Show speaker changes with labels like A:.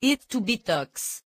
A: It to be tox.